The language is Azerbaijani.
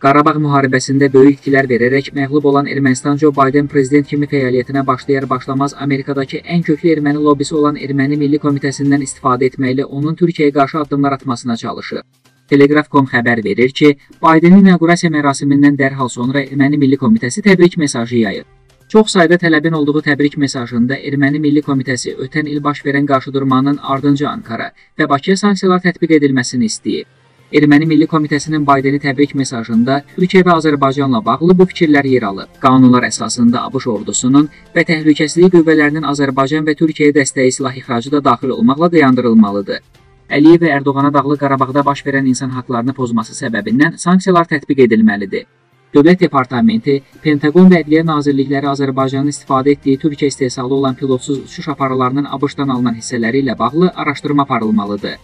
Qarabağ müharibəsində böyük itkilər verərək məğlub olan Ermənistan Joe Biden prezident kimi fəaliyyətinə başlayar-başlamaz Amerikadakı ən köklü erməni lobbisi olan Erməni Milli Komitəsindən istifadə etməklə onun Türkiyəyə qarşı addımlar atmasına çalışır. Telegraf.com xəbər verir ki, Bidenin inaqurasiya mərasimindən dərhal sonra Erməni Milli Komitəsi təbrik mesajı yayıb. Çox sayda tələbin olduğu təbrik mesajında Erməni Milli Komitəsi ötən il baş verən qarşıdurmanın ardınca Ankara və Bakıya sanksiyalar tətbiq edilməsini istəyib. Erməni Milli Komitəsinin Baydeni təbrik mesajında Türkiyə və Azərbaycanla bağlı bu fikirlər yer alıb. Qanunlar əsasında ABŞ ordusunun və təhlükəsizlik qüvvələrinin Azərbaycan və Türkiyəyə dəstəyi silah ixracı da daxil olmaqla dayandırılmalıdır. Əliyev və Ərdoğana Dağlıq Qarabağda baş verən insan haqlarını pozması səbəbindən sanksiyalar tətbiq edilməlidir. Dövlət Departamenti, Pentaqon və Ədliyyə Nazirlikləri Azərbaycanın istifadə etdiyi Türkiyə istehsalı olan pilotsuz uçuş aparatlarının ABŞ-dan alınan hissələri ilə bağlı araşdırma aparılmalıdır.